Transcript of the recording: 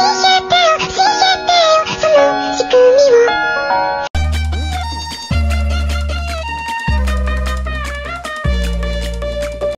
T-shirt